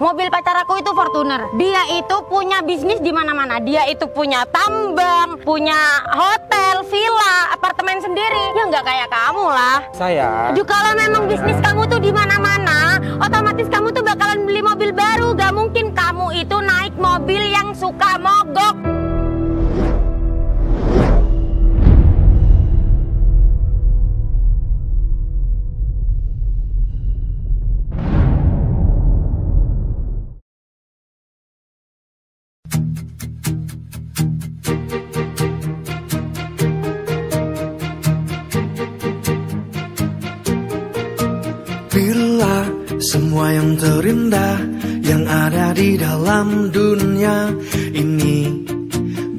mobil pacar aku itu Fortuner. Dia itu punya bisnis di mana-mana. Dia itu punya tambang, punya hotel, villa, apartemen sendiri. Ya nggak kayak kamu lah. Saya. Aduh kalau memang bisnis kamu tuh di mana-mana, otomatis kamu tuh bakalan beli mobil baru. Gak mungkin kamu itu naik mobil yang suka mogok. Semua yang terindah yang ada di dalam dunia ini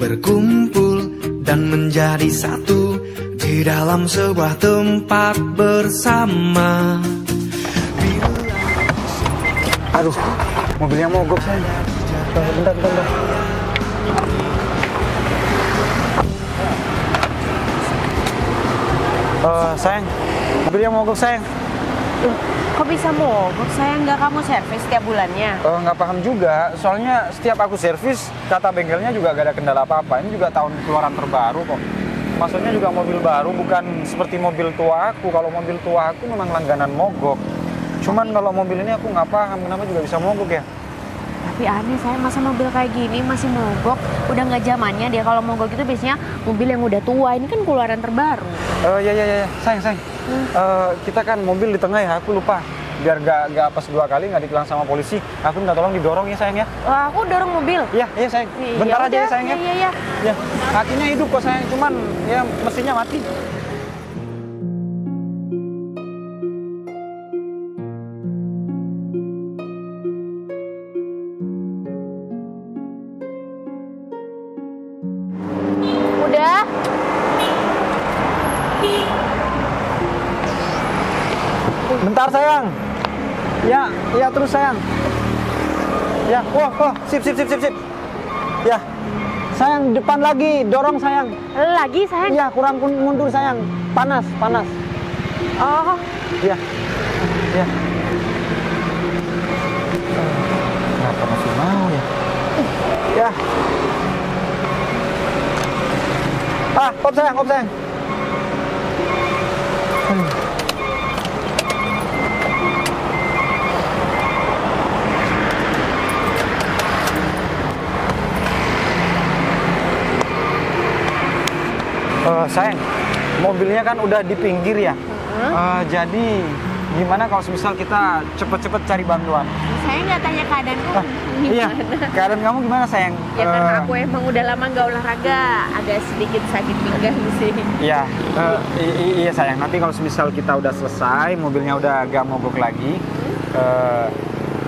berkumpul dan menjadi satu di dalam sebuah tempat bersama. Aduh, mobilnya mogok saya. Bentar, bentar, bentar. Eh, sayang, mobilnya mogok sayang. Kok bisa mogok? Saya nggak kamu servis setiap bulannya. Eh, nggak paham juga, soalnya setiap aku servis, kata bengkelnya juga gak ada kendala apa-apa. Ini juga tahun keluaran terbaru kok. Maksudnya juga mobil baru, bukan seperti mobil tua aku. Kalau mobil tua aku memang langganan mogok. Cuman kalau mobil ini aku nggak paham kenapa juga bisa mogok ya. Tapi aneh saya masa mobil kayak gini masih mogok. Udah nggak zamannya dia kalau mogok itu biasanya mobil yang udah tua. Ini kan keluaran terbaru. Eh ya ya ya, ya. sayang sayang. Eh, kita kan mobil di tengah ya, aku lupa. Biar gak, gak pas dua kali nggak ditilang sama polisi, aku minta tolong didorong ya sayang ya. Wah, aku dorong mobil. Iya iya sayang. Iya, Bentar aja udah. ya sayang ya. Iya, iya, iya. Ya, kakinya hidup kok sayang, cuman ya mesinnya mati. Bentar sayang. Ya, ya terus sayang. Ya, wah, wah, sip, sip, sip, sip, sip. Ya, sayang depan lagi, dorong sayang. Lagi sayang. Ya, kurang kun- mundur sayang. Panas, panas. Oh, Ya, ya. Kenapa masih mau ya? Ya. Ah, op sayang, op sayang. Eh, sayang, mobilnya kan udah di pinggir ya. Eh, jadi gimana kalau misal kita cepet-cepet cari bantuan? saya nggak tanya keadaan kamu Ah, iya, gimana. keadaan kamu gimana sayang? Ya karena Eh, aku emang udah lama nggak olahraga, agak sedikit sakit pinggang sih. Iya, i- iya sayang. Nanti kalau misal kita udah selesai, mobilnya udah gak mogok lagi, eh,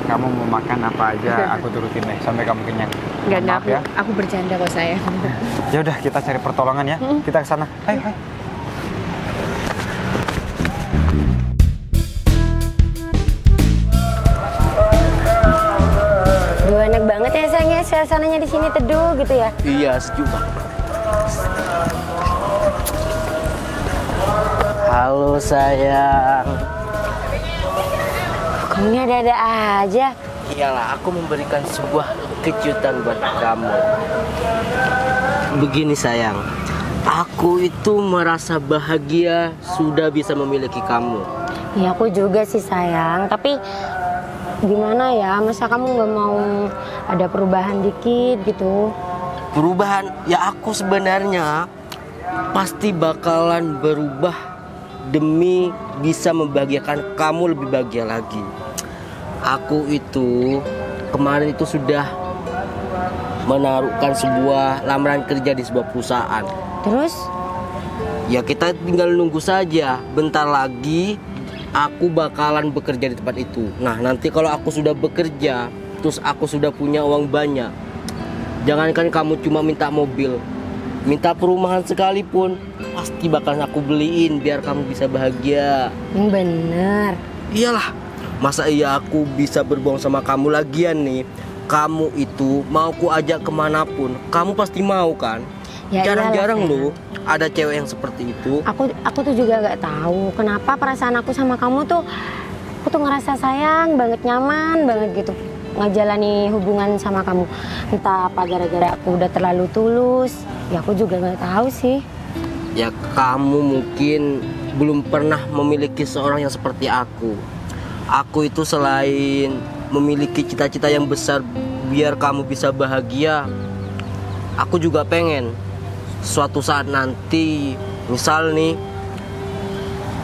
kamu mau makan apa aja, aku turutin deh sampai kamu kenyang. Nggak, nggak, Maaf aku, ya. aku bercanda kok sayang. Ya udah, kita cari pertolongan ya. Kita ke sana. Ayo, ayo. Duh, enak banget ya sayang ya suasananya di sini teduh gitu ya. Iya, sejuk banget. Halo sayang. Kamu ini ada-ada aja. Iyalah, aku memberikan sebuah kejutan buat kamu. Begini sayang, aku itu merasa bahagia sudah bisa memiliki kamu. Ya aku juga sih sayang, tapi gimana ya? Masa kamu nggak mau ada perubahan dikit gitu? Perubahan, ya aku sebenarnya pasti bakalan berubah demi bisa membahagiakan kamu lebih bahagia lagi. Aku itu kemarin itu sudah menaruhkan sebuah lamaran kerja di sebuah perusahaan. Terus? Ya kita tinggal nunggu saja. Bentar lagi aku bakalan bekerja di tempat itu. Nah nanti kalau aku sudah bekerja, terus aku sudah punya uang banyak. Jangankan kamu cuma minta mobil, minta perumahan sekalipun, pasti bakalan aku beliin biar kamu bisa bahagia. Yang bener. Iyalah, masa iya aku bisa berbohong sama kamu lagian nih? Kamu itu mau ku ajak ke mana pun, kamu pasti mau kan? Ya Jarang-jarang iyalah, loh ada cewek yang seperti itu. Aku aku tuh juga nggak tahu kenapa perasaan aku sama kamu tuh aku tuh ngerasa sayang banget nyaman banget gitu. ngejalani hubungan sama kamu. Entah apa gara-gara aku udah terlalu tulus. Ya aku juga nggak tahu sih. Ya kamu mungkin belum pernah memiliki seorang yang seperti aku. Aku itu selain memiliki cita-cita yang besar biar kamu bisa bahagia, aku juga pengen suatu saat nanti misal nih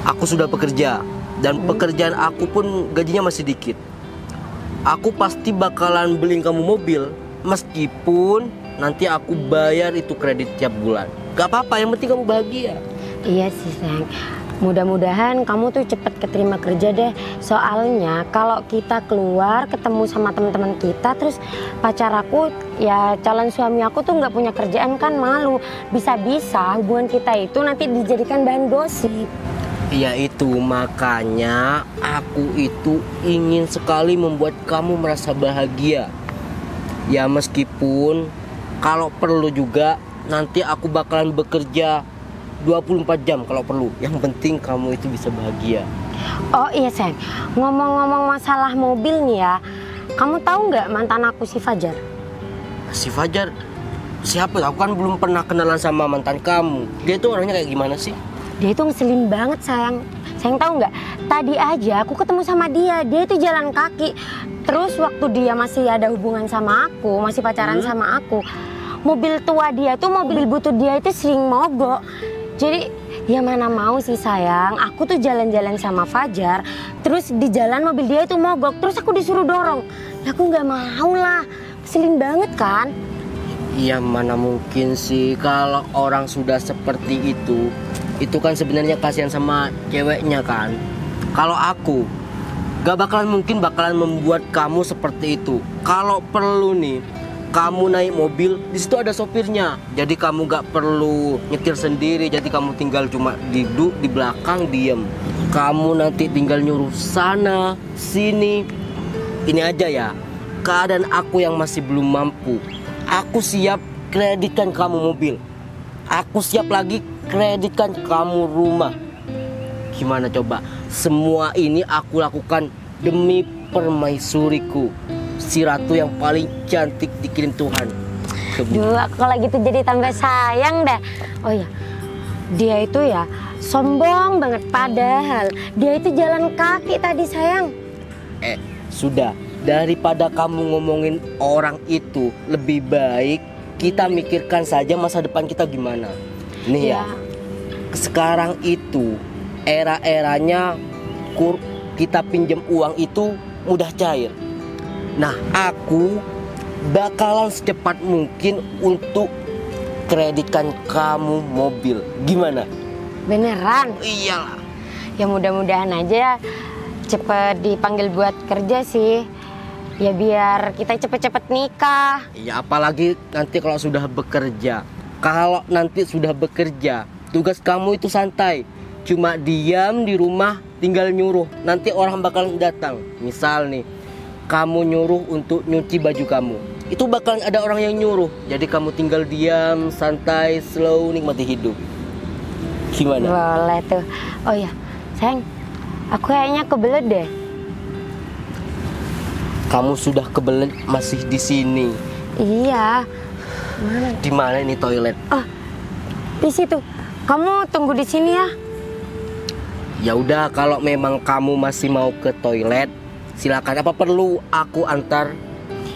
aku sudah bekerja dan pekerjaan aku pun gajinya masih dikit. Aku pasti bakalan beliin kamu mobil meskipun nanti aku bayar itu kredit tiap bulan. Gak apa-apa, yang penting kamu bahagia. Iya sih sayang. Mudah-mudahan kamu tuh cepet keterima kerja deh. Soalnya kalau kita keluar ketemu sama teman-teman kita, terus pacar aku ya calon suami aku tuh nggak punya kerjaan kan malu. Bisa-bisa hubungan kita itu nanti dijadikan bahan gosip. Ya itu makanya aku itu ingin sekali membuat kamu merasa bahagia. Ya meskipun kalau perlu juga nanti aku bakalan bekerja 24 jam kalau perlu. Yang penting kamu itu bisa bahagia. Oh iya sayang, ngomong-ngomong masalah mobil nih ya, kamu tahu nggak mantan aku si Fajar? Si Fajar siapa? Aku kan belum pernah kenalan sama mantan kamu. Dia itu orangnya kayak gimana sih? Dia itu ngeselin banget sayang. Sayang tahu nggak? Tadi aja aku ketemu sama dia. Dia itu jalan kaki. Terus waktu dia masih ada hubungan sama aku, masih pacaran sama aku, mobil tua dia tuh mobil butut dia itu sering mogok. Jadi ya mana mau sih sayang. Aku tuh jalan-jalan sama Fajar. Terus di jalan mobil dia itu mogok. Terus aku disuruh dorong. Ya aku nggak mau lah. Ngeselin banget kan? Ya mana mungkin sih kalau orang sudah seperti itu itu kan sebenarnya kasihan sama ceweknya kan. Kalau aku gak bakalan mungkin bakalan membuat kamu seperti itu. Kalau perlu nih kamu naik mobil di situ ada sopirnya. Jadi kamu gak perlu nyetir sendiri. Jadi kamu tinggal cuma duduk di belakang diem. Kamu nanti tinggal nyuruh sana sini. Ini aja ya. Keadaan aku yang masih belum mampu. Aku siap kreditkan kamu mobil. Aku siap lagi kreditkan kamu rumah. Gimana coba? Semua ini aku lakukan demi permaisuriku. Si ratu yang paling cantik dikirim Tuhan. Aku kalau gitu jadi tambah sayang dah. Oh iya, dia itu ya sombong banget. Padahal dia itu jalan kaki tadi sayang. Eh, sudah. Daripada kamu ngomongin orang itu, lebih baik kita mikirkan saja masa depan kita gimana. Nih ya, Ya. sekarang itu era-eranya kita pinjam uang itu mudah cair. Nah, aku bakalan secepat mungkin untuk kreditkan kamu mobil. Gimana? Beneran? Iyalah. Ya mudah-mudahan aja cepet dipanggil buat kerja sih. Ya biar kita cepet-cepet nikah. Ya apalagi nanti kalau sudah bekerja. Kalau nanti sudah bekerja, tugas kamu itu santai. Cuma diam di rumah tinggal nyuruh. Nanti orang bakal datang. Misal nih, kamu nyuruh untuk nyuci baju kamu. Itu bakalan ada orang yang nyuruh. Jadi kamu tinggal diam, santai, slow, nikmati hidup. Gimana? Boleh tuh. Oh iya, sayang. Aku kayaknya kebelet deh. Kamu sudah kebelet masih di sini. Iya. Mana? Di mana ini toilet? Oh, di situ. Kamu tunggu di sini ya. Ya udah kalau memang kamu masih mau ke toilet, silakan. Apa perlu aku antar?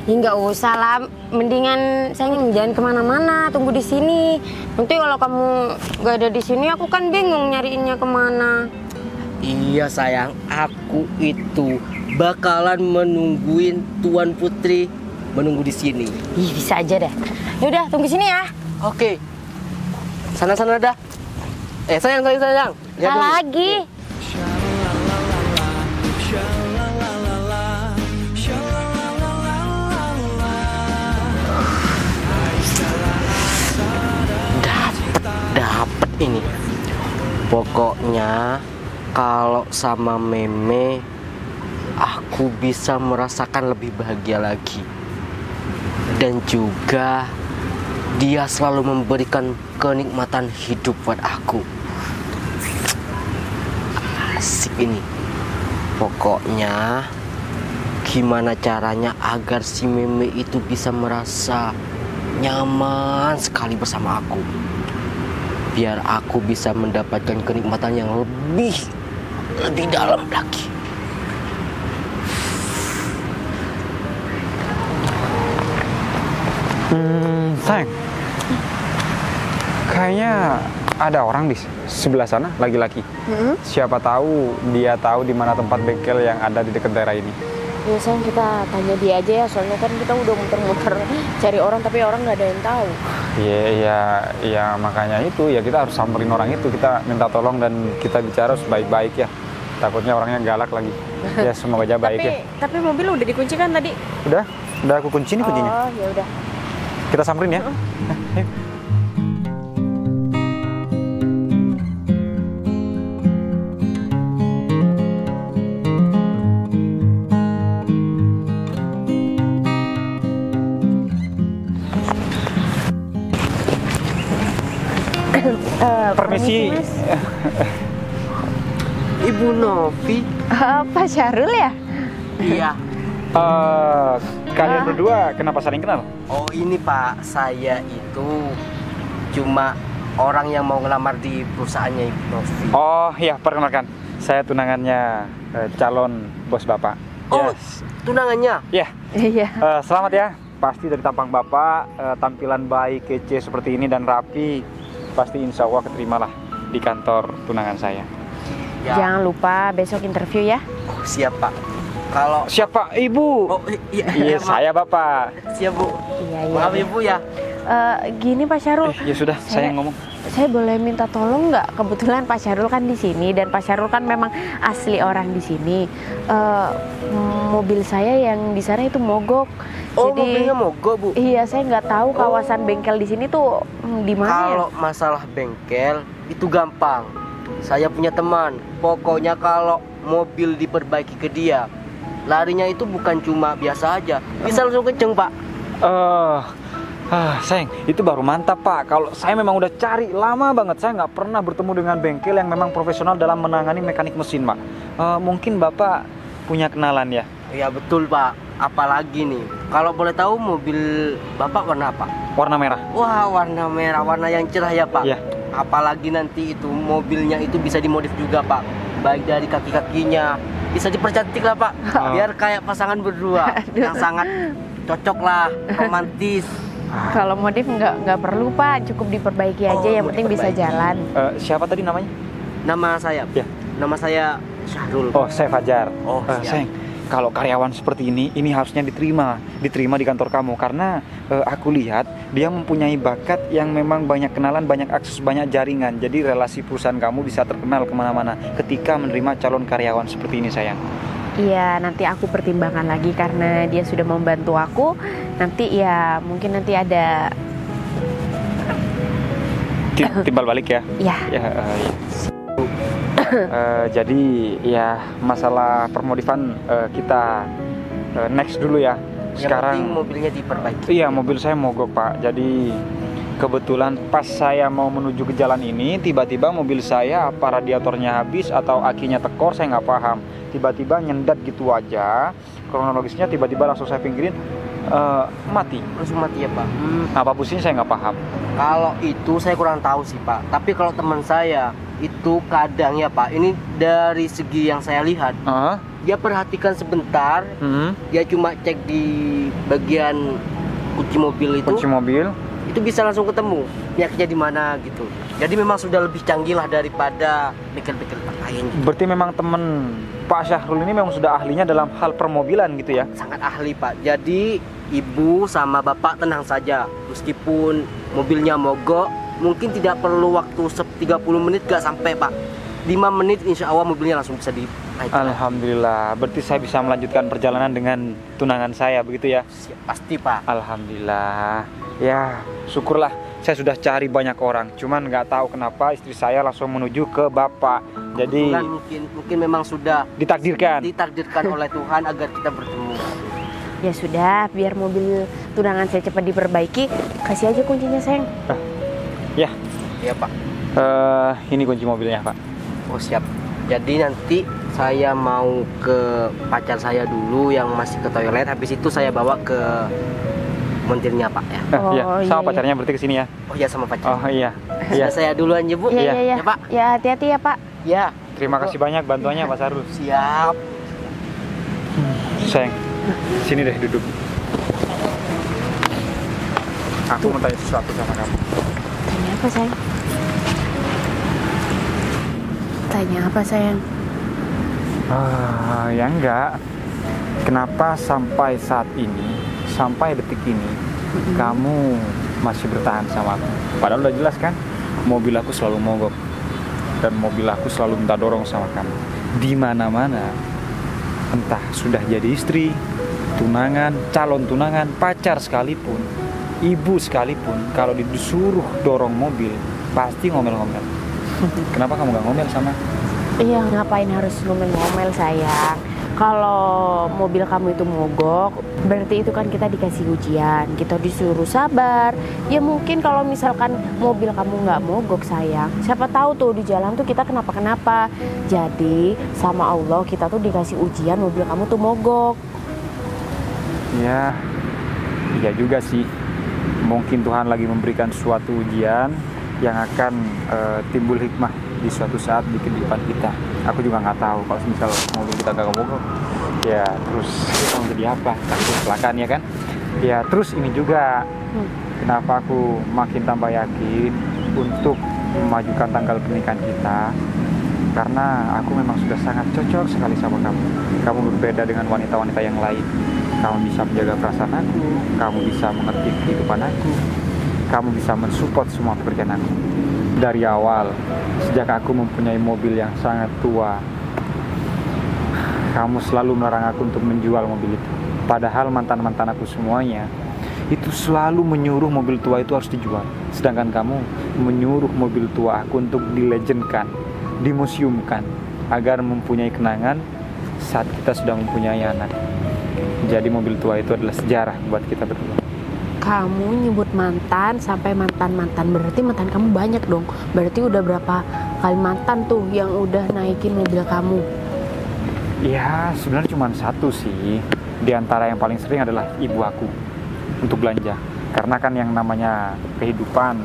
Ya nggak usah lah, mendingan saya jangan ke mana-mana, tunggu di sini. Nanti kalau kamu nggak ada di sini, aku kan bingung nyariinnya ke mana. Iya sayang, aku itu bakalan menungguin Tuan Putri menunggu di sini. Ih, bisa aja deh. Yaudah, tunggu sini ya. Oke. Sana-sana dah. Eh sayang, sayang, sayang. Lihat dulu. lagi. Ini. Pokoknya kalau sama Meme aku bisa merasakan lebih bahagia lagi. Dan juga dia selalu memberikan kenikmatan hidup buat aku. Asik ini. Pokoknya gimana caranya agar si meme itu bisa merasa nyaman sekali bersama aku. Biar aku bisa mendapatkan kenikmatan yang lebih lebih dalam lagi. Hmm, sayang. Kayaknya ada orang di sebelah sana laki-laki. Siapa tahu dia tahu di mana tempat bengkel yang ada di dekat daerah ini. Ya sayang kita tanya dia aja ya, soalnya kan kita udah muter-muter cari orang tapi orang nggak ada yang tahu. Iya, iya, iya makanya itu ya kita harus samperin orang itu, kita minta tolong dan kita bicara sebaik-baik ya. Takutnya orangnya galak lagi. Ya semoga aja baik tapi ya. tapi mobil udah dikunci kan tadi? Udah, udah aku kunci nih kuncinya. Oh ya udah. Kita samperin ya. Eh, ayo. Eh, Permisi. Mas. Ibu Novi? Eh, Pak Syarul ya? Iya. Eh, kalian berdua kenapa saling kenal? Oh ini Pak, saya itu cuma orang yang mau ngelamar di perusahaannya Ibu Novi. Oh iya, perkenalkan. Saya tunangannya eh, calon bos bapak. Oh, Yes. tunangannya. Ya, Iya. eh, selamat ya. Pasti dari tampang bapak, tampilan baik, kece seperti ini dan rapi, pasti insya Allah keterimalah di kantor tunangan saya. Ya. Jangan lupa besok interview ya. Oh, siap Pak. Kalau Siapa ibu? Oh iya, Iya, maaf. saya bapak. Siap Bu. Iya iya. Maaf Ibu ya. Eh, gini Pak Syarul, Eh, ya sudah, saya Saya- yang ngomong. Saya boleh minta tolong nggak? Kebetulan Pak Syarul kan di sini dan Pak Syarul kan memang asli orang di sini. Eh, mobil saya yang di sana itu mogok. Oh, Jadi mobilnya mogok Bu. iya saya nggak tahu kawasan bengkel di sini tuh hmm, di mana ya? Kalau masalah bengkel itu gampang. Saya punya teman. Pokoknya kalau mobil diperbaiki ke dia, larinya itu bukan cuma biasa aja, bisa langsung kenceng Pak. Eh, ah, sayang, itu baru mantap pak. Kalau saya memang udah cari lama banget, saya nggak pernah bertemu dengan bengkel yang memang profesional dalam menangani mekanik mesin, pak. Eh, mungkin bapak punya kenalan ya? Ya betul Pak. Apalagi nih, kalau boleh tahu mobil Bapak warna apa? Warna merah. Wah, warna merah, warna yang cerah ya Pak. Iya. Apalagi nanti itu mobilnya itu bisa dimodif juga Pak. Baik dari kaki-kakinya, bisa dipercantik lah Pak. Oh. Biar kayak pasangan berdua yang sangat cocok lah, romantis. Kalau modif nggak nggak perlu Pak, cukup diperbaiki aja. Oh, yang penting bisa jalan. Eh, siapa tadi namanya? Nama saya, Ya. nama saya Syahrul. Oh, saya Fajar. Oh, siap. sayang, kalau karyawan seperti ini, ini harusnya diterima, diterima di kantor kamu karena eh, aku lihat dia mempunyai bakat yang memang banyak kenalan, banyak akses, banyak jaringan. Jadi relasi perusahaan kamu bisa terkenal ke mana-mana ketika menerima calon karyawan seperti ini, sayang. Iya, nanti aku pertimbangkan lagi karena dia sudah membantu aku. Nanti ya mungkin nanti ada Ti- Timbal balik ya. ya Ya, eh, iya. Eh, jadi ya masalah permodifan eh, kita eh, next dulu ya. Yang Sekarang penting mobilnya diperbaiki. Iya, mobil saya mogok, Pak. Jadi kebetulan pas saya mau menuju ke jalan ini, tiba-tiba mobil saya apa radiatornya habis atau akinya tekor, saya nggak paham. Tiba-tiba nyendat gitu aja. Kronologisnya tiba-tiba langsung saya pinggirin eh, mati. Langsung mati ya Pak. Hmm, Apa pusing saya nggak paham. Kalau itu saya kurang tahu sih Pak. Tapi kalau teman saya itu kadang ya Pak. Ini dari segi yang saya lihat, Ah, dia perhatikan sebentar. hmm, Dia cuma cek di bagian kunci mobil itu. kunci mobil. Itu bisa langsung ketemu penyakitnya di mana gitu. Jadi memang sudah lebih canggih lah daripada bengkel-bengkel lain. gitu. Berarti memang temen Pak Syahrul ini memang sudah ahlinya dalam hal permobilan gitu ya. Sangat ahli Pak. Jadi ibu sama bapak tenang saja. Meskipun mobilnya mogok, mungkin tidak perlu waktu sep- 30 menit gak sampai Pak. 5 menit insya Allah mobilnya langsung bisa dinaikkan. Alhamdulillah. Berarti saya bisa melanjutkan perjalanan dengan tunangan saya begitu ya. Pasti Pak. Alhamdulillah. Ya, syukurlah saya sudah cari banyak orang. Cuman nggak tahu kenapa istri saya langsung menuju ke bapak. Jadi Kebetulan mungkin mungkin memang sudah ditakdirkan. ditakdirkan oleh Tuhan agar kita bertemu. ya sudah biar mobil tunangan saya cepat diperbaiki. Kasih aja kuncinya sayang. Ya, Iya Pak. eh, ini kunci mobilnya pak. Oh siap. Jadi nanti saya mau ke pacar saya dulu yang masih ke toilet. Habis itu saya bawa ke montirnya Pak ya. Eh, iya, Oh, sama iya, pacarnya berarti ke sini ya. Oh ya sama pacar. Oh iya. Sudah Iya. saya duluan ya Bu. Iya, Iya. iya, iya. Ya, Pak. Ya, hati-hati ya, Pak. Ya. Terima kasih banyak bantuannya Pak Sarul. Siap. Sayang, sini deh duduk. Aku mau tanya sesuatu sama kamu. Tanya apa, sayang? Tanya apa, sayang? Ah, ya enggak. Kenapa sampai saat ini, sampai detik ini, kamu masih bertahan sama aku? Padahal udah jelas kan, mobil aku selalu mogok dan mobil aku selalu minta dorong sama kamu. Di mana-mana, entah sudah jadi istri, tunangan, calon tunangan, pacar sekalipun, ibu sekalipun, kalau disuruh dorong mobil, pasti ngomel-ngomel. Kenapa kamu gak ngomel sama? Iya, ngapain harus ngomel-ngomel, sayang? Kalau mobil kamu itu mogok, berarti itu kan kita dikasih ujian. Kita disuruh sabar. Ya mungkin kalau misalkan mobil kamu nggak mogok, sayang. Siapa tahu tuh di jalan tuh kita kenapa-kenapa. Jadi sama Allah kita tuh dikasih ujian mobil kamu tuh mogok. Ya, iya juga sih. Mungkin Tuhan lagi memberikan suatu ujian yang akan eh, timbul hikmah di suatu saat di kehidupan kita. Aku juga nggak tahu kalau misal mobil kita gak mogok, ya terus kita mau jadi apa? Takut kecelakaan ya kan? Ya terus ini juga Hmm. kenapa aku makin tambah yakin untuk memajukan tanggal pernikahan kita karena aku memang sudah sangat cocok sekali sama kamu. Kamu berbeda dengan wanita-wanita yang lain. Kamu bisa menjaga perasaan aku, kamu bisa mengerti kehidupan aku, kamu bisa mensupport semua pekerjaan aku. Dari awal, sejak aku mempunyai mobil yang sangat tua, kamu selalu melarang aku untuk menjual mobil itu. Padahal mantan-mantan aku semuanya itu selalu menyuruh mobil tua itu harus dijual. Sedangkan kamu menyuruh mobil tua aku untuk dilegendkan, dimuseumkan agar mempunyai kenangan saat kita sudah mempunyai anak. Jadi mobil tua itu adalah sejarah buat kita berdua. Kamu nyebut mantan sampai mantan-mantan berarti mantan kamu banyak dong. Berarti udah berapa kali mantan tuh yang udah naikin mobil kamu? Ya, sebenarnya cuma satu sih. Di antara yang paling sering adalah ibu aku untuk belanja. Karena kan yang namanya kehidupan,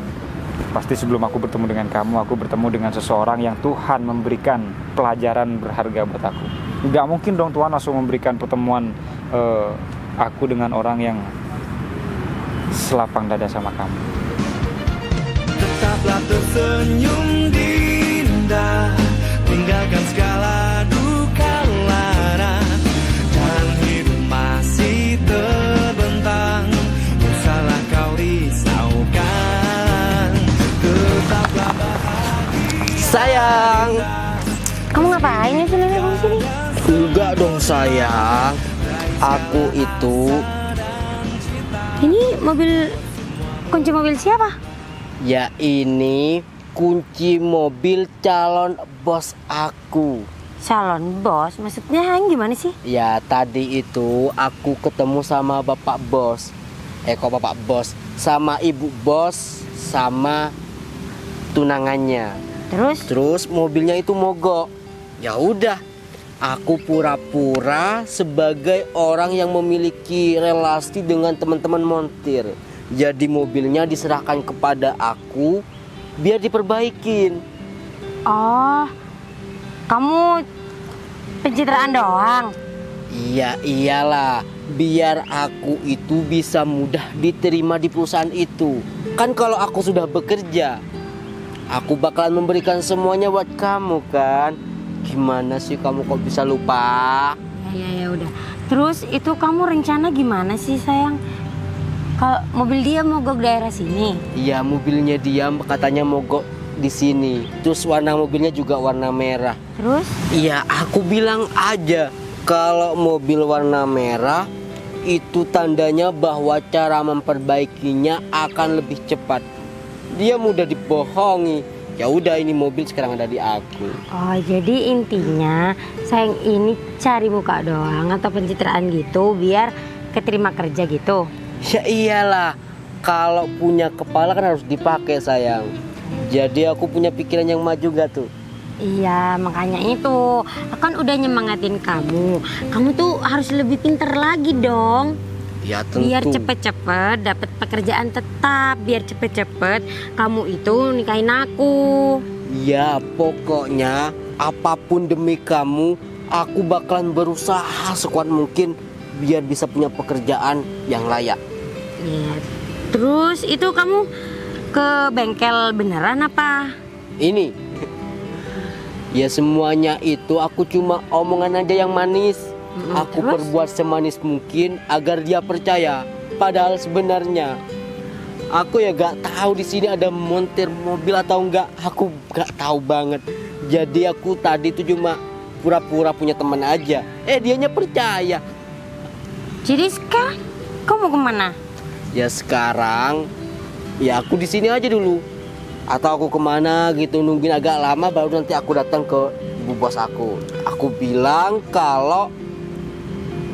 pasti sebelum aku bertemu dengan kamu, aku bertemu dengan seseorang yang Tuhan memberikan pelajaran berharga buat aku. Nggak mungkin dong Tuhan langsung memberikan pertemuan eh, aku dengan orang yang selapang dada sama kamu. Tetaplah tersenyum dinda Tinggalkan segala duka lara Dan hidup masih terbentang Usahlah kau risaukan Tetaplah Sayang. Kamu ngapain ya sini di sini? Enggak dong sayang. Aku itu Ini mobil kunci mobil siapa? ya ini kunci mobil calon bos aku. Calon bos, maksudnya yang gimana sih? Ya tadi itu aku ketemu sama bapak bos. Eh kok bapak bos? Sama ibu bos sama tunangannya. Terus? Terus mobilnya itu mogok. Ya udah, aku pura-pura sebagai orang yang memiliki relasi dengan teman-teman montir. Jadi mobilnya diserahkan kepada aku biar diperbaikin. Oh, kamu pencitraan doang. Iya iyalah, biar aku itu bisa mudah diterima di perusahaan itu. Kan kalau aku sudah bekerja, aku bakalan memberikan semuanya buat kamu kan. Gimana sih kamu kok bisa lupa? Ya ya ya udah. Terus itu kamu rencana gimana sih sayang? Kalau mobil dia mogok daerah sini. Iya mobilnya dia katanya mogok di sini. Terus warna mobilnya juga warna merah. Terus? Iya aku bilang aja kalau mobil warna merah itu tandanya bahwa cara memperbaikinya akan lebih cepat. Dia mudah dibohongi. Ya udah ini mobil sekarang ada di aku. Oh jadi intinya sayang ini cari muka doang atau pencitraan gitu biar keterima kerja gitu. Ya iyalah, kalau punya kepala kan harus dipakai sayang. Jadi aku punya pikiran yang maju gak tuh? Iya, makanya itu. Aku kan udah nyemangatin kamu. Kamu tuh harus lebih pinter lagi dong. Ya tentu. Biar cepet-cepet dapat pekerjaan tetap. Biar cepet-cepet kamu itu nikahin aku. Ya pokoknya apa pun demi kamu, aku bakalan berusaha sekuat mungkin biar bisa punya pekerjaan yang layak. Iya. Terus itu kamu ke bengkel beneran apa? Ini, ya semuanya itu aku cuma omongan aja yang manis. Mm-mm, Aku terus? perbuat semanis mungkin agar dia percaya. Padahal sebenarnya aku ya gak tahu di sini ada montir mobil atau enggak. Aku gak tahu banget. Jadi aku tadi tuh cuma pura-pura punya teman aja. Eh dianya percaya. Jadi sekarang kamu mau ke mana? Ya sekarang ya aku di sini aja dulu. Atau aku ke mana gitu nungguin agak lama baru nanti aku datang ke ibu bos aku. Aku bilang kalau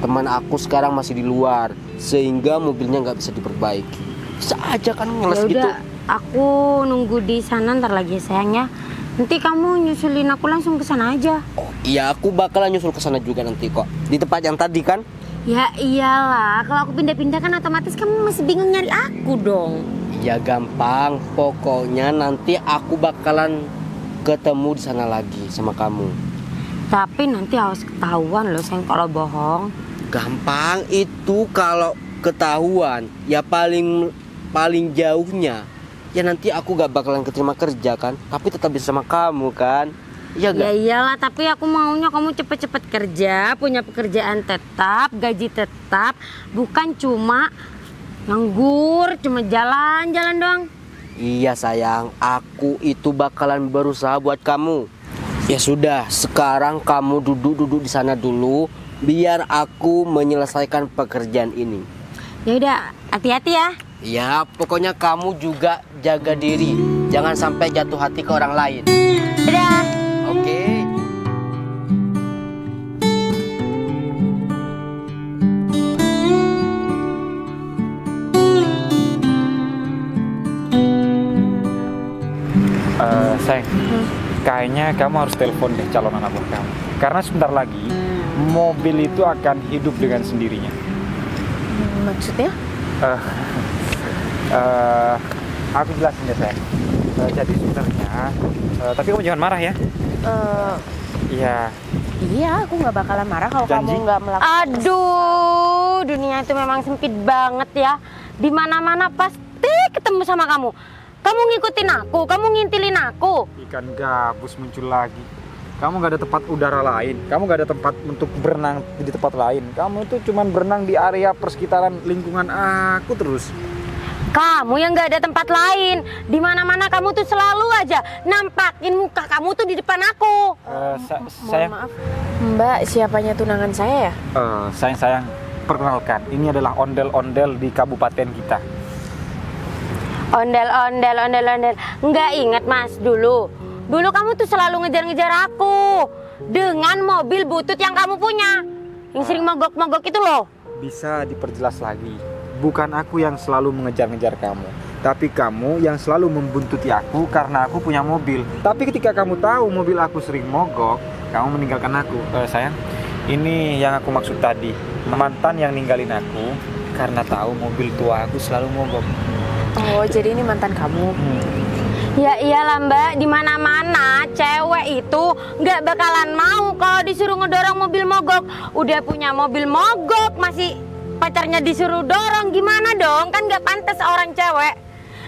teman aku sekarang masih di luar sehingga mobilnya nggak bisa diperbaiki. Bisa aja kan ngeles Ya gitu. udah, aku nunggu di sana ntar lagi ya, sayangnya. Nanti kamu nyusulin aku langsung ke sana aja. Oh, iya aku bakalan nyusul ke sana juga nanti kok. Di tempat yang tadi kan? Ya iyalah, kalau aku pindah-pindah kan otomatis kamu masih bingung nyari aku dong. Ya gampang. Pokoknya nanti aku bakalan ketemu di sana lagi sama kamu. Tapi nanti harus ketahuan loh sayang kalau bohong. Gampang itu kalau ketahuan. Ya paling paling jauhnya. Ya nanti aku gak bakalan keterima kerja kan. Tapi tetap bisa sama kamu kan. Iya Ya iyalah, tapi aku maunya kamu cepet-cepet kerja, punya pekerjaan tetap, gaji tetap, bukan cuma nganggur, cuma jalan-jalan doang. iya sayang aku itu bakalan berusaha buat kamu. Ya sudah sekarang kamu duduk-duduk di sana dulu biar aku menyelesaikan pekerjaan ini Ya udah, hati-hati ya. ya pokoknya kamu juga jaga diri jangan sampai jatuh hati ke orang lain Dadah. oke Eh, sayang, kayaknya kamu harus telepon deh calon anak buah kamu. Karena sebentar lagi mobil itu akan hidup dengan sendirinya. Maksudnya? Eh, eh, aku jelasin ya sayang. Eh, jadi sebenarnya, eh, tapi kamu jangan marah ya. Eh, Iya, iya, aku nggak bakalan marah kalau Janji? kamu nggak melakukan. Aduh, dunia itu memang sempit banget ya. Di mana-mana pasti ketemu sama kamu. Kamu ngikutin aku, kamu ngintilin aku. ikan gabus muncul lagi. Kamu gak ada tempat udara lain, kamu gak ada tempat untuk berenang di tempat lain. Kamu itu cuman berenang di area persekitaran lingkungan aku terus. Kamu yang nggak ada tempat lain. Di mana-mana kamu tuh selalu aja nampakin muka kamu tuh di depan aku. Eh, sa- Mohon sayang, maaf. Mbak, siapanya tunangan saya ya? Eh, sayang sayang perkenalkan ini adalah ondel-ondel di kabupaten kita Ondel, ondel, ondel, ondel. Nggak inget mas dulu. Dulu kamu tuh selalu ngejar-ngejar aku dengan mobil butut yang kamu punya, yang sering mogok-mogok itu loh. bisa diperjelas lagi. Bukan aku yang selalu mengejar-ngejar kamu tapi kamu yang selalu membuntuti aku karena aku punya mobil. Tapi ketika kamu tahu mobil aku sering mogok kamu meninggalkan aku. Eh, sayang ini yang aku maksud tadi. Mantan yang ninggalin aku karena tahu mobil tua aku selalu mogok. Oh, jadi ini mantan kamu. Ya iyalah mbak, di mana-mana cewek itu nggak bakalan mau kalau disuruh ngedorong mobil mogok. Udah punya mobil mogok, masih pacarnya disuruh dorong, gimana dong? Kan nggak pantas orang cewek.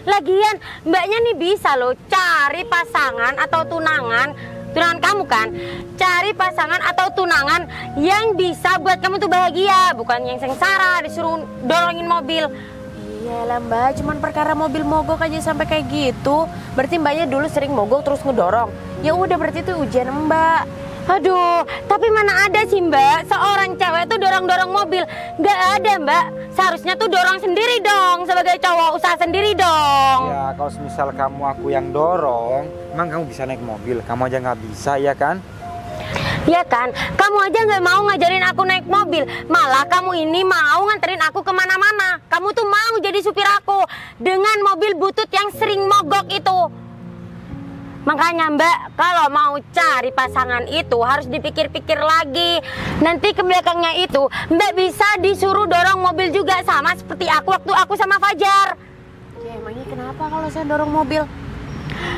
Lagian mbaknya nih bisa loh cari pasangan atau tunangan, tunangan kamu kan? Cari pasangan atau tunangan yang bisa buat kamu tuh bahagia, bukan yang sengsara disuruh dorongin mobil. Iyalah mbak, cuman perkara mobil mogok aja sampai kayak gitu. Berarti mbaknya dulu sering mogok terus ngedorong. Ya udah berarti itu ujian mbak. Aduh, tapi mana ada sih mbak? Seorang cewek tuh dorong-dorong mobil. Gak ada mbak. Seharusnya tuh dorong sendiri dong Sebagai cowok usaha sendiri dong. Ya kalau semisal kamu aku yang dorong emang kamu bisa naik mobil? Kamu aja nggak bisa ya kan Ya kan Kamu aja gak mau ngajarin aku naik mobil Malah kamu ini mau nganterin aku ke mana-mana Kamu tuh mau jadi supir aku Dengan mobil butut yang sering mogok itu Makanya mbak, kalau mau cari pasangan itu harus dipikir-pikir lagi. Nanti ke belakangnya itu mbak bisa disuruh dorong mobil juga sama seperti aku waktu aku sama Fajar. Ya emangnya kenapa kalau saya dorong mobil?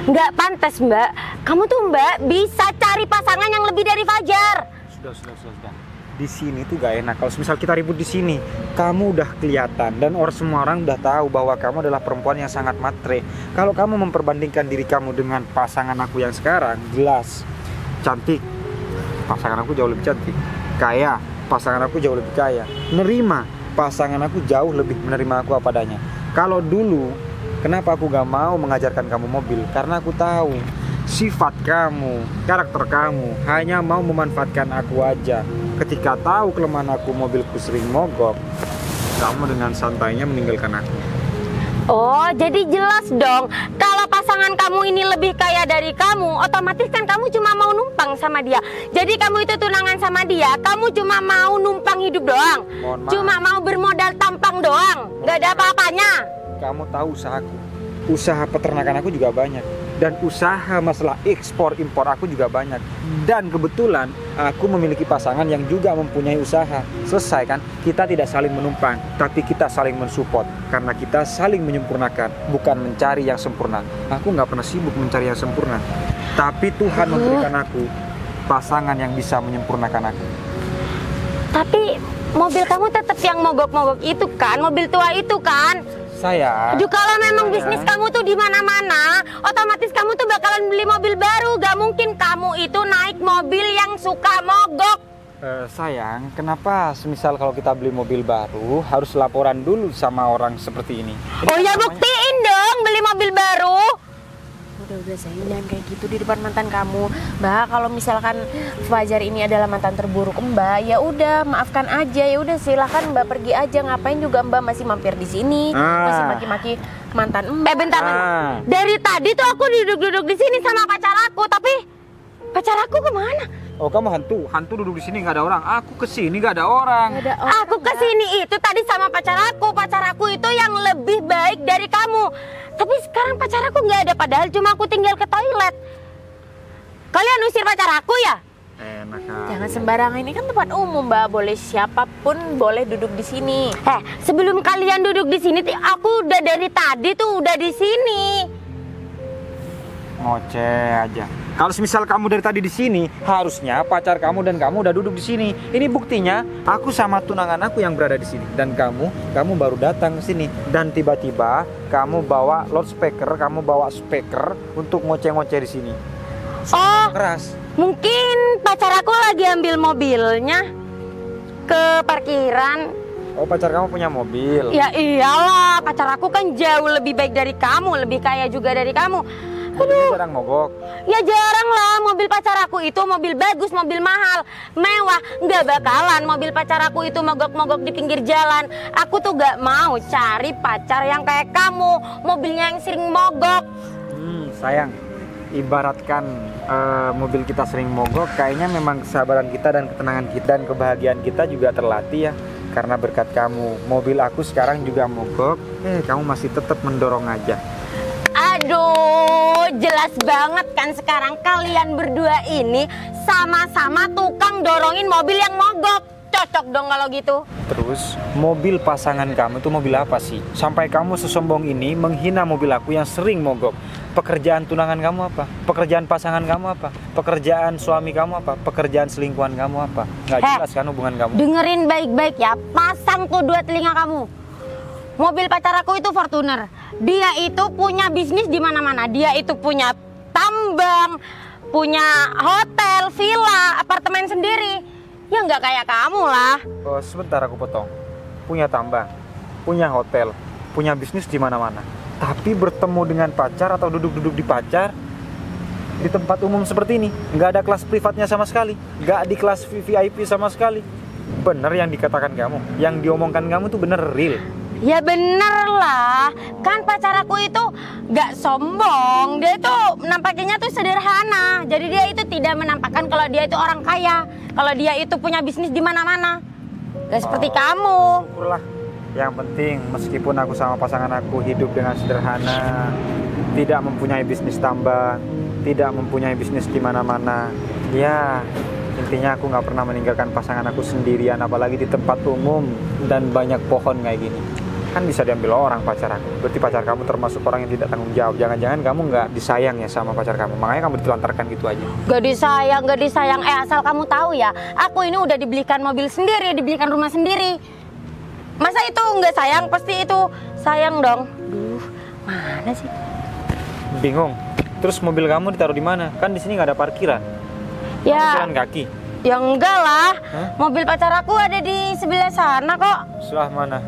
Nggak pantas mbak, kamu tuh mbak bisa cari pasangan yang lebih dari Fajar. Sudah, sudah, sudah, sudah. Di sini tuh gak enak. Kalau misal kita ribut di sini, kamu udah kelihatan dan orang semua orang udah tahu bahwa kamu adalah perempuan yang sangat matre. Kalau kamu memperbandingkan diri kamu dengan pasangan aku yang sekarang, jelas cantik. Pasangan aku jauh lebih cantik. Kaya, pasangan aku jauh lebih kaya. Nerima, pasangan aku jauh lebih menerima aku apa adanya. Kalau dulu, kenapa aku gak mau mengajarkan kamu mobil? Karena aku tahu sifat kamu, karakter kamu hanya mau memanfaatkan aku aja. Ketika tahu kelemahan aku mobilku sering mogok, kamu dengan santainya meninggalkan aku. Oh, jadi jelas dong. Kalau pasangan kamu ini lebih kaya dari kamu, otomatis kan kamu cuma mau numpang sama dia. Jadi kamu itu tunangan sama dia, kamu cuma mau numpang hidup doang. Cuma mau bermodal tampang doang. Gak ada apa-apanya. Kamu tahu usahaku. Usaha peternakan aku juga banyak dan usaha masalah ekspor impor aku juga banyak. Dan kebetulan aku memiliki pasangan yang juga mempunyai usaha. Selesai kan? Kita tidak saling menumpang, tapi kita saling mensupport karena kita saling menyempurnakan, bukan mencari yang sempurna. Aku nggak pernah sibuk mencari yang sempurna, tapi Tuhan memberikan aku pasangan yang bisa menyempurnakan aku. Tapi mobil kamu tetap yang mogok-mogok itu kan, mobil tua itu kan. Saya Aduh kalau memang Saya- bisnis kamu tuh di mana-mana, otomatis kamu tuh bakalan beli mobil baru. Gak mungkin kamu itu naik mobil yang suka mogok. Eh, sayang, kenapa semisal kalau kita beli mobil baru harus laporan dulu sama orang seperti ini? Ini Oh kan ya namanya- buktiin dong beli mobil baru. Udah udah sayang jangan kayak gitu di depan mantan kamu. Mbak kalau misalkan Fajar ini adalah mantan terburuk Mbak, ya udah maafkan aja ya udah silahkan Mbak pergi aja ngapain juga Mbak masih mampir di sini Ah. masih maki-maki mantan Eh Mbak. bentar, bentar. Ah. Dari tadi tuh aku duduk-duduk di sini sama pacar aku, tapi pacar aku ke mana? Oh kamu hantu, hantu duduk di sini nggak ada orang. Aku ke sini nggak ada orang. Ada orang, Aku ke sini itu tadi sama pacar aku. Pacar aku itu yang lebih baik dari kamu. Tapi sekarang pacar aku nggak ada padahal cuma aku tinggal ke toilet. Kalian usir pacar aku ya? Enak kan? Jangan sembarangan ini kan tempat umum Mbak, boleh siapa pun boleh duduk di sini. Eh, sebelum kalian duduk di sini, aku udah dari tadi tuh udah di sini. Ngoceh aja. Kalau semisal kamu dari tadi di sini, harusnya pacar kamu dan kamu udah duduk di sini. Ini buktinya, aku sama tunangan aku yang berada di sini dan kamu, kamu baru datang ke sini dan tiba-tiba kamu bawa loudspeaker, kamu bawa speaker untuk ngoceh-ngoceh di sini. Oh, Keras. mungkin pacar aku lagi ambil mobilnya ke parkiran. Oh pacar kamu punya mobil. Ya iyalah, pacar aku kan jauh lebih baik dari kamu, lebih kaya juga dari kamu. Mobilnya jarang mogok. Ya jarang lah, mobil pacar aku itu mobil bagus, mobil mahal, mewah. Nggak bakalan mobil pacar aku itu mogok-mogok di pinggir jalan. Aku tuh gak mau cari pacar yang kayak kamu, mobilnya yang sering mogok. Hmm, sayang. Ibaratkan eh, mobil kita sering mogok, kayaknya memang kesabaran kita dan ketenangan kita dan kebahagiaan kita juga terlatih ya. Karena berkat kamu, mobil aku sekarang juga mogok. Eh, kamu masih tetap mendorong aja. Aduh, jelas banget kan sekarang kalian berdua ini sama-sama tukang dorongin mobil yang mogok. Cocok dong kalau gitu. Terus, mobil pasangan kamu itu mobil apa sih? Sampai kamu sesombong ini menghina mobil aku yang sering mogok. Pekerjaan tunangan kamu apa? Pekerjaan pasangan kamu apa? Pekerjaan suami kamu apa? Pekerjaan selingkuhan kamu apa? Nggak Heh. jelas kan hubungan kamu? Dengerin baik-baik ya, pasang tuh dua telinga kamu. Mobil pacar aku itu Fortuner. Dia itu punya bisnis di mana-mana. Dia itu punya tambang, punya hotel, villa, apartemen sendiri. Ya nggak kayak kamu lah. Oh, sebentar aku potong. Punya tambang, punya hotel, punya bisnis di mana-mana. Tapi bertemu dengan pacar atau duduk-duduk di pacar di tempat umum seperti ini, nggak ada kelas privatnya sama sekali, nggak di kelas VIP sama sekali. Bener yang dikatakan kamu, yang diomongkan kamu tuh bener real. Ya bener lah, kan pacar aku itu gak sombong. Dia itu nampaknya tuh sederhana. Jadi dia itu tidak menampakkan kalau dia itu orang kaya. Kalau dia itu punya bisnis di mana-mana. Gak seperti Oh. kamu. Syukurlah, Yang penting meskipun aku sama pasangan aku hidup dengan sederhana, tidak mempunyai bisnis tambang, tidak mempunyai bisnis di mana-mana, ya intinya aku nggak pernah meninggalkan pasangan aku sendirian, apalagi di tempat umum dan banyak pohon kayak gini. Kan bisa diambil orang pacar aku. Berarti pacar kamu termasuk orang yang tidak tanggung jawab. Jangan-jangan kamu nggak disayang ya sama pacar kamu. Makanya kamu ditelantarkan gitu aja. Gak disayang, gak disayang. Eh asal kamu tahu ya, aku ini udah dibelikan mobil sendiri, dibelikan rumah sendiri. Masa itu nggak sayang? Pasti itu sayang dong. Duh, mana sih? Bingung. Terus mobil kamu ditaruh di mana? Kan di sini nggak ada parkiran. Kamu Ya, jalan kaki. ya enggak lah. Hah? Mobil pacar aku ada di sebelah sana kok. Sebelah mana?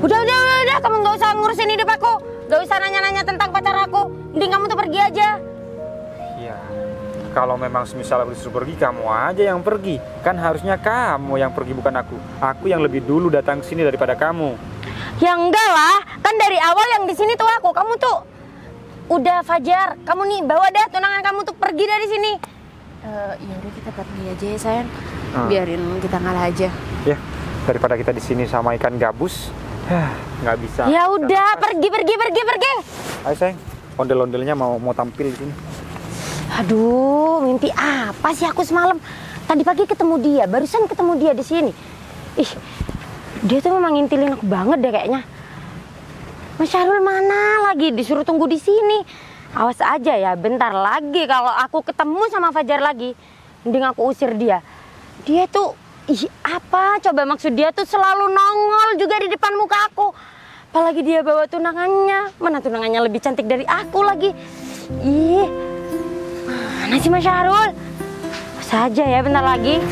Udah, udah, udah, udah. Kamu nggak usah ngurusin hidup aku. Gak usah nanya-nanya tentang pacar aku. Mending kamu tuh pergi aja. Iya. Kalau memang semisal aku disuruh pergi, kamu aja yang pergi. Kan harusnya kamu yang pergi bukan aku. Aku yang lebih dulu datang ke sini daripada kamu. Ya enggak lah. Kan dari awal yang di sini tuh aku. Kamu tuh udah Fajar. Kamu nih bawa dah tunangan kamu tuh pergi dari sini. Eh, ya udah kita pergi aja ya sayang. Hmm. Biarin kita ngalah aja. Ya, daripada kita di sini sama ikan gabus, nggak bisa. Ya udah, pergi, pergi, pergi, pergi. Ayo sayang, ondel-ondelnya mau mau tampil di sini. Aduh, mimpi apa sih aku semalam? Tadi pagi ketemu dia, barusan ketemu dia di sini. Ih, dia tuh memang ngintilin aku banget deh kayaknya. Mas Syahrul mana lagi disuruh tunggu di sini? Awas aja ya, bentar lagi kalau aku ketemu sama Fajar lagi, mending aku usir dia. Dia tuh, ih apa? Coba maksud dia tuh selalu nongol juga di depan muka aku. Apalagi dia bawa tunangannya, mana tunangannya lebih cantik dari aku lagi. Ih, Mana sih Mas Syahrul? Saja ya bentar lagi.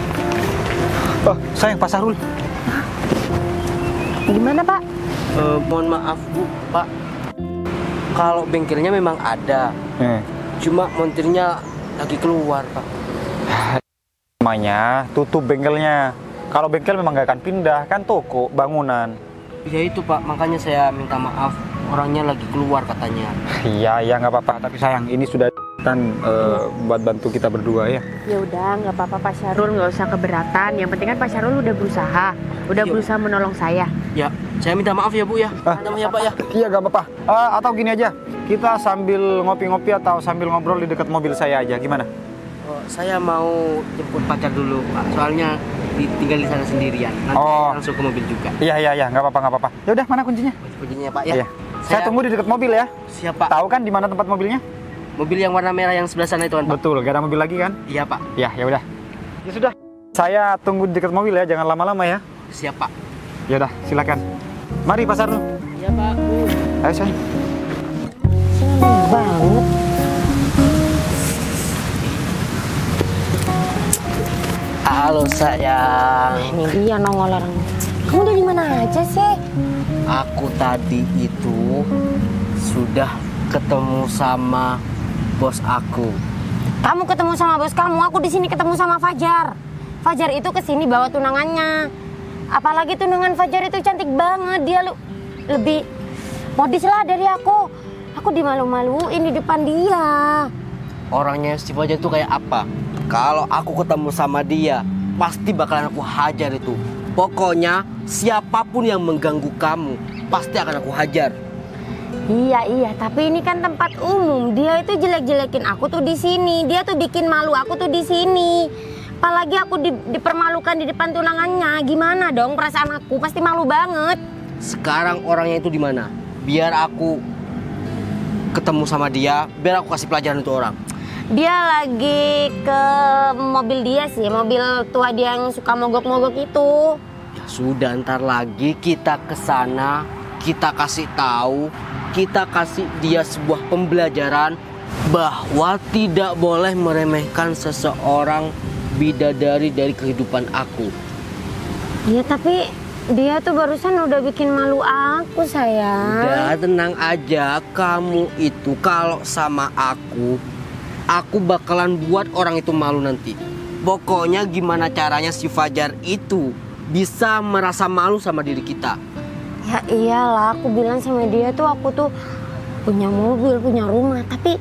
Oh, sayang Pak Sarul. Gimana Pak? Eh, mohon maaf bu, pak. Kalau bengkelnya memang ada, Eh, cuma montirnya lagi keluar pak. Namanya tutup bengkelnya. Kalau bengkel memang nggak akan pindah, kan toko, bangunan. Ya itu pak, makanya saya minta maaf. Orangnya lagi keluar katanya. Iya, iya nggak apa-apa. Tapi sayang, ini sudah kan eh, buat bantu kita berdua ya. Ya udah, nggak apa-apa Pak Syarul, nggak usah keberatan. Yang penting kan Pak Syarul udah berusaha, udah Iya. berusaha menolong saya. Ya, saya minta maaf ya bu ya. Ah. Minta maaf ya pak ya. Iya nggak apa-apa. Eh, atau gini aja, kita sambil ngopi-ngopi atau sambil ngobrol di dekat mobil saya aja, gimana? Oh, saya mau jemput pacar dulu pak. Soalnya tinggal di sana sendirian. Nanti Oh. saya langsung ke mobil juga. Iya iya iya, nggak apa-apa nggak apa-apa. Ya udah, mana kuncinya? Kuncinya pak ya. Iya. Saya tunggu di dekat mobil ya. Siapa? Tahu kan di mana tempat mobilnya? Mobil yang warna merah yang sebelah sana itu kan pak. Betul, gak ada mobil lagi kan? Iya pak. Ya, ya udah. Ya sudah. Saya tunggu di dekat mobil ya, jangan lama-lama ya. Siapa? Ya udah, silakan. Mari Pak Sarno. Iya pak. Ayo sayang. Seneng banget. Halo sayang. Ini dia nongol orang. Kamu di mana aja sih? Aku tadi itu sudah ketemu sama bos aku. Kamu ketemu sama bos kamu, aku di sini ketemu sama Fajar. Fajar itu ke sini bawa tunangannya. Apalagi tunangan Fajar itu cantik banget, dia lu lebih modis lah dari aku. Aku dimalu-maluin di depan dia. Orangnya si Fajar itu kayak apa? Kalau aku ketemu sama dia, pasti bakalan aku hajar itu. Pokoknya siapa pun yang mengganggu kamu, pasti akan aku hajar. Iya iya, tapi ini kan tempat umum. Dia itu jelek-jelekin aku tuh di sini. Dia tuh bikin malu aku tuh di sini. Apalagi aku di- dipermalukan di depan tunangannya. Gimana dong perasaan aku? Pasti malu banget. Sekarang orangnya itu di mana? Biar aku ketemu sama dia, biar aku kasih pelajaran untuk orang. Dia lagi ke mobil dia sih, mobil tua dia yang suka mogok-mogok itu. Ya sudah, ntar lagi kita ke sana, kita kasih tahu, kita kasih dia sebuah pembelajaran bahwa tidak boleh meremehkan seseorang bidadari dari kehidupan aku. Iya tapi dia tuh barusan udah bikin malu aku sayang. Udah tenang aja, kamu itu kalau sama aku, aku bakalan buat orang itu malu nanti. Pokoknya gimana caranya si Fajar itu bisa merasa malu sama diri kita. Ya iyalah, aku bilang sama dia tuh aku tuh punya mobil, punya rumah, tapi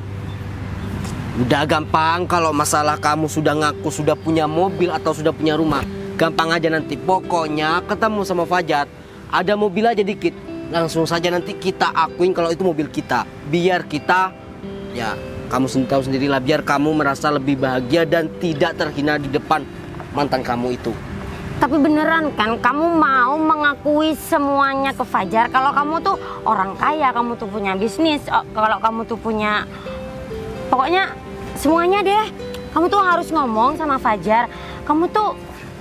Udah gampang kalau masalah kamu sudah ngaku sudah punya mobil atau sudah punya rumah. Gampang aja nanti. Pokoknya ketemu sama Fajar. ada mobil aja dikit. Langsung saja nanti kita akuin kalau itu mobil kita. Biar kita ya kamu sendiri tahu sendirilah biar kamu merasa lebih bahagia dan tidak terhina di depan mantan kamu itu. Tapi beneran kan kamu mau mengakui semuanya ke Fajar kalau kamu tuh orang kaya, kamu tuh punya bisnis, oh, kalau kamu tuh punya pokoknya semuanya deh. Kamu tuh harus ngomong sama Fajar. Kamu tuh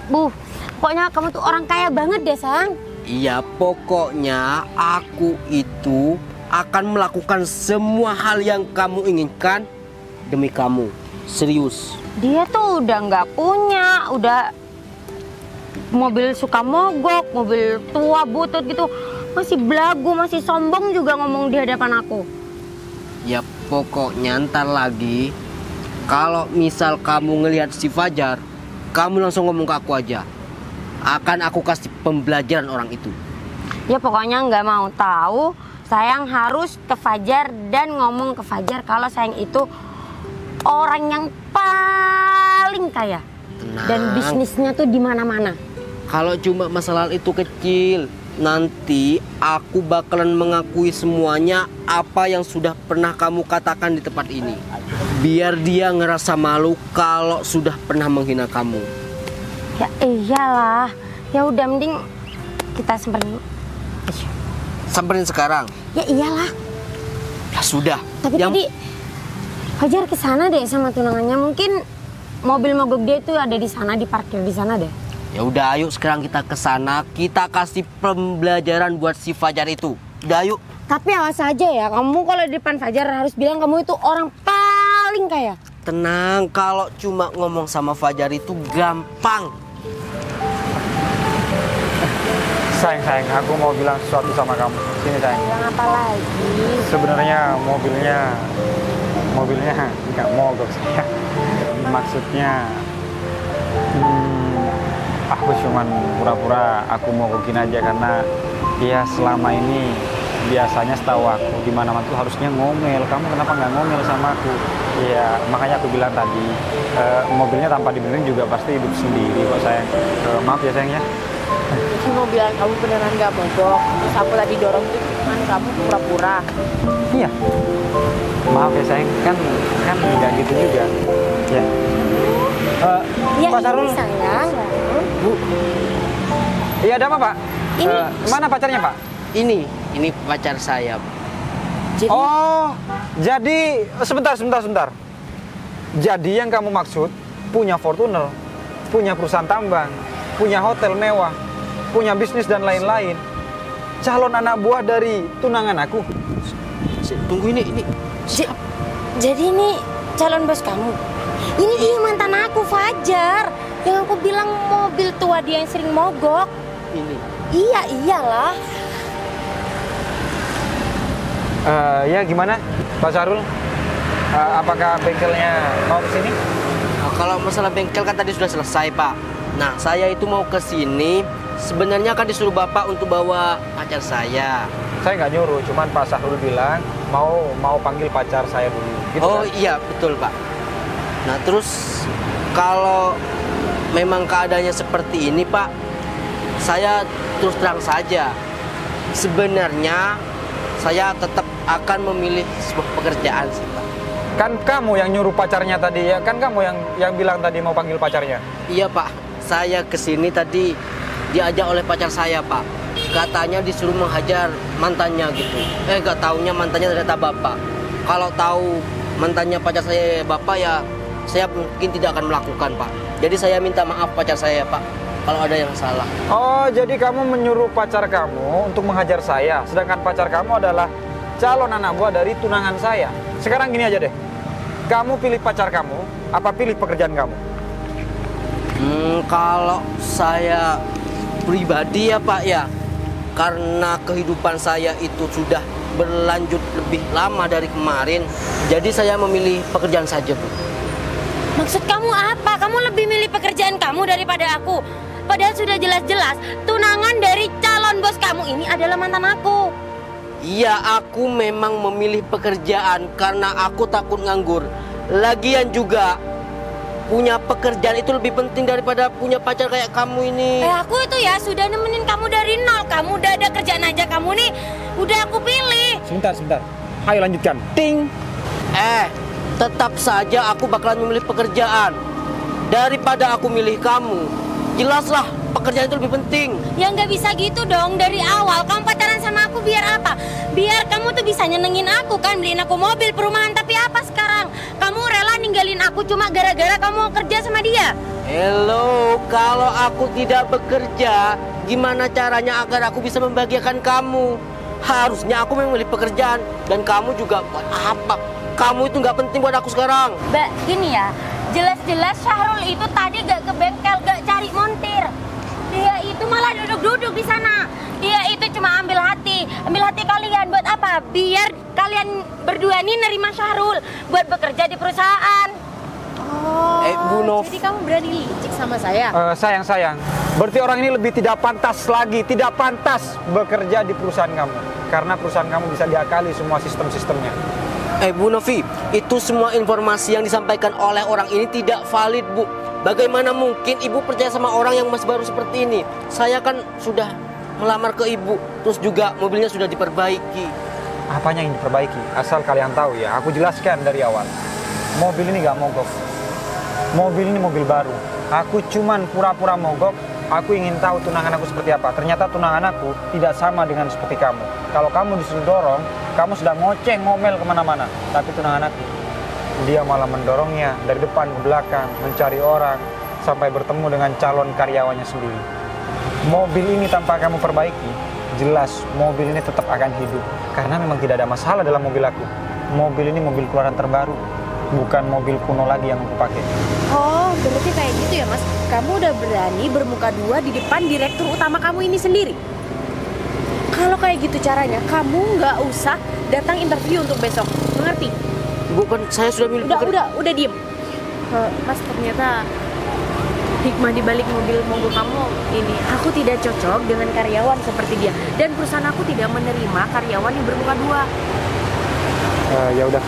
buh, pokoknya kamu tuh orang kaya banget deh, Sang. Iya, pokoknya aku itu akan melakukan semua hal yang kamu inginkan demi kamu. Serius. Dia tuh udah nggak punya, udah mobil suka mogok, mobil tua butut gitu. Masih belagu, masih sombong juga ngomong di hadapan aku. Ya pokoknya ntar lagi kalau misal kamu ngelihat si Fajar, kamu langsung ngomong ke aku aja. Akan aku kasih pembelajaran orang itu. Ya pokoknya nggak mau tahu. Sayang harus ke Fajar dan ngomong ke Fajar kalau sayang itu orang yang paling kaya dan Tenang. bisnisnya tuh di mana-mana. Kalau cuma masalah itu kecil, nanti aku bakalan mengakui semuanya apa yang sudah pernah kamu katakan di tempat ini. Biar dia ngerasa malu kalau sudah pernah menghina kamu. Ya iyalah. Ya udah mending kita semperin. Samperin sekarang. Ya iyalah. Ya sudah. Tapi yang tadi Fajar ke sana deh sama tunangannya. Mungkin mobil mogok dia itu ada di sana, diparkir di sana deh. Ya udah ayo sekarang kita ke sana, kita kasih pembelajaran buat si Fajar itu. Udah ayo. Tapi awas aja ya, kamu kalau di depan Fajar harus bilang kamu itu orang paling kaya. Tenang, kalau cuma ngomong sama Fajar itu gampang. Sayang, sayang, aku mau bilang sesuatu sama kamu. Sini sayang. Bilang apa lagi? Sebenarnya mobilnya, mobilnya nggak mogok saya. Maksudnya, hmm, aku cuman pura-pura aku mogokin aja karena ya selama ini biasanya setahu aku di mana mana tuh harusnya ngomel. Kamu kenapa nggak ngomel sama aku? Iya, makanya aku bilang tadi eh, mobilnya tanpa dibenerin juga pasti hidup sendiri kok sayang. Eh, maaf ya sayang ya. Cici mau bilang kamu beneran gak mogok. Terus aku tadi dorong itu kan kamu pura-pura. Iya. Maaf ya sayang, kan kan nggak gitu juga. Ya. Eh, Ya Pak Sarul, sayang. Bu. Iya ada apa Pak? Ini- Eh, mana pacarnya Pak? Ini, ini pacar saya. Jadi Oh, jadi sebentar sebentar sebentar. Jadi yang kamu maksud punya Fortuner, punya perusahaan tambang, punya hotel mewah, punya bisnis dan lain-lain. Calon anak buah dari tunangan aku. Si- Tunggu ini, ini. J- jadi ini calon bos kamu. Ini dia mantan aku Fajar. Yang aku bilang mobil tua dia yang sering mogok. Ini. Iya iyalah. Eh, ya gimana, Pak Sarul? Eh, apakah bengkelnya mau ke sini? Nah, kalau masalah bengkel kan tadi sudah selesai, Pak. Nah, saya itu mau ke sini. Sebenarnya kan disuruh Bapak untuk bawa pacar saya. Saya nggak nyuruh, cuman Pak Sahrul bilang mau mau panggil pacar saya dulu. Gitu oh kan? iya, betul, Pak. Nah, terus kalau memang keadaannya seperti ini, Pak, saya terus terang saja. Sebenarnya saya tetap akan memilih sebuah pekerjaan sih, Pak. Kan kamu yang nyuruh pacarnya tadi ya, kan kamu yang yang bilang tadi mau panggil pacarnya. Iya pak, saya ke sini tadi diajak oleh pacar saya pak. Katanya disuruh menghajar mantannya gitu. Eh gak taunya mantannya ternyata bapak. Kalau tahu mantannya pacar saya bapak ya saya mungkin tidak akan melakukan pak. Jadi saya minta maaf pacar saya pak kalau ada yang salah. Oh, jadi kamu menyuruh pacar kamu untuk menghajar saya, sedangkan pacar kamu adalah calon anak buah dari tunangan saya. Sekarang gini aja deh. Kamu pilih pacar kamu, apa pilih pekerjaan kamu? Hmm, kalau saya pribadi ya Pak ya, karena kehidupan saya itu sudah berlanjut lebih lama dari kemarin, jadi saya memilih pekerjaan saja Bu. Maksud kamu apa? Kamu lebih milih pekerjaan kamu daripada aku. Padahal sudah jelas-jelas tunangan dari calon bos kamu ini adalah mantan aku. Iya, aku memang memilih pekerjaan karena aku takut nganggur. Lagian juga punya pekerjaan itu lebih penting daripada punya pacar kayak kamu ini. Eh aku itu ya sudah nemenin kamu dari nol. Kamu udah ada kerjaan aja kamu nih. Udah aku pilih. Sebentar, sebentar. Ayo lanjutkan. Ting. Eh, tetap saja aku bakalan memilih pekerjaan daripada aku milih kamu. Jelaslah pekerjaan itu lebih penting. Ya nggak bisa gitu dong dari awal kamu pacaran sama aku biar apa? Biar kamu tuh bisa nyenengin aku kan beliin aku mobil perumahan tapi apa sekarang? Kamu rela ninggalin aku cuma gara-gara kamu mau kerja sama dia? Hello, kalau aku tidak bekerja, gimana caranya agar aku bisa membahagiakan kamu? Harusnya aku memilih pekerjaan dan kamu juga buat apa? Kamu itu nggak penting buat aku sekarang. Mbak gini ya, jelas-jelas Syahrul itu tadi gak ke cari montir. Dia itu malah duduk-duduk di sana. Dia itu cuma ambil hati, ambil hati kalian buat apa? Biar kalian berdua nih nerima Syahrul buat bekerja di perusahaan. Oh, Eh, Bu Nov. jadi kamu berani licik sama saya? Eh, sayang sayang. Berarti orang ini lebih tidak pantas lagi, tidak pantas bekerja di perusahaan kamu. Karena perusahaan kamu bisa diakali semua sistem-sistemnya. Eh Bu Novi, itu semua informasi yang disampaikan oleh orang ini tidak valid Bu. Bagaimana mungkin ibu percaya sama orang yang masih baru seperti ini? Saya kan sudah melamar ke ibu, terus juga mobilnya sudah diperbaiki. Apanya yang diperbaiki? Asal kalian tahu ya, aku jelaskan dari awal. Mobil ini gak mogok. Mobil ini mobil baru. Aku cuman pura-pura mogok. Aku ingin tahu tunangan aku seperti apa. Ternyata tunangan aku tidak sama dengan seperti kamu. Kalau kamu disuruh dorong, kamu sudah ngoceh ngomel ke mana-mana. Tapi tunangan aku, dia malah mendorongnya dari depan ke belakang, mencari orang, sampai bertemu dengan calon karyawannya sendiri. Mobil ini tanpa kamu perbaiki, jelas mobil ini tetap akan hidup. Karena memang tidak ada masalah dalam mobil aku. Mobil ini mobil keluaran terbaru, bukan mobil kuno lagi yang aku pakai. Oh, berarti kayak gitu ya mas. Kamu udah berani bermuka dua di depan direktur utama kamu ini sendiri. Kalau kayak gitu caranya, kamu nggak usah datang interview untuk besok. Mengerti? Bu kan saya sudah milih Udah, udah, udah diem. Eh, mas ternyata hikmah di balik mobil mogok kamu ini aku tidak cocok dengan karyawan seperti dia dan perusahaan aku tidak menerima karyawan yang bermuka dua Eh, ya udah,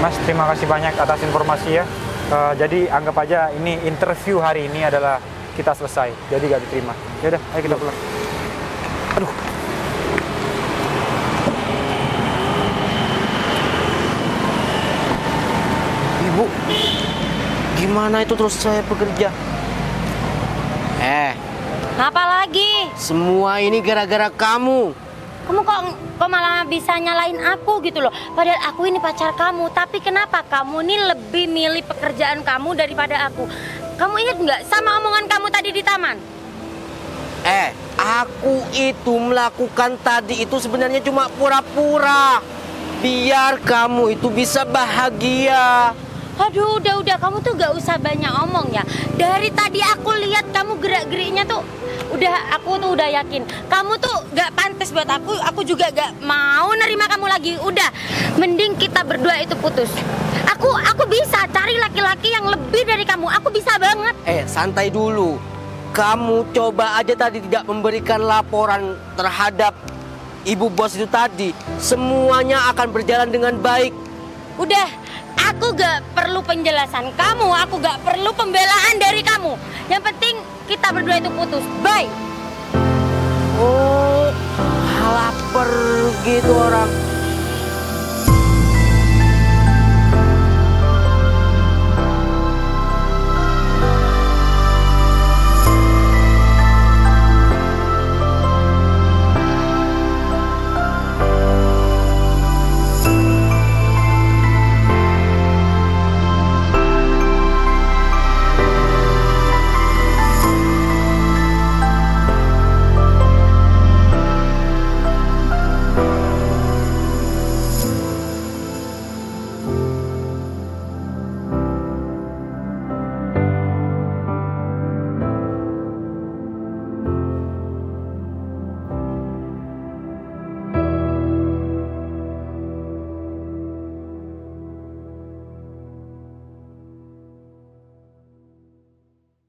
Mas terima kasih banyak atas informasi ya. Eh, jadi anggap aja ini interview hari ini adalah kita selesai, jadi gak diterima. Ya udah, ayo kita pulang. Aduh, Ibu, gimana itu terus saya bekerja? Eh, Apa lagi? semua ini gara-gara kamu. Kamu kok kok malah bisa nyalain aku gitu loh. Padahal aku ini pacar kamu, tapi kenapa kamu nih lebih milih pekerjaan kamu daripada aku? Kamu ingat nggak sama omongan kamu tadi di taman? Eh, aku itu melakukan tadi itu sebenarnya cuma pura-pura. Biar kamu itu bisa bahagia. Aduh, udah udah kamu tuh gak usah banyak omong ya. Dari tadi aku lihat kamu gerak-geriknya tuh udah aku tuh udah yakin kamu tuh gak pantas buat aku. Aku juga gak mau nerima kamu lagi. Udah, mending kita berdua itu putus. Aku aku bisa cari laki-laki yang lebih dari kamu. Aku bisa banget. Eh, santai dulu. Kamu coba aja tadi tidak memberikan laporan terhadap ibu bos itu tadi. Semuanya akan berjalan dengan baik. Udah, aku gak perlu penjelasan kamu. Aku gak perlu pembelaan dari kamu. Yang penting kita berdua itu putus. Bye. Oh, lapar gitu orang.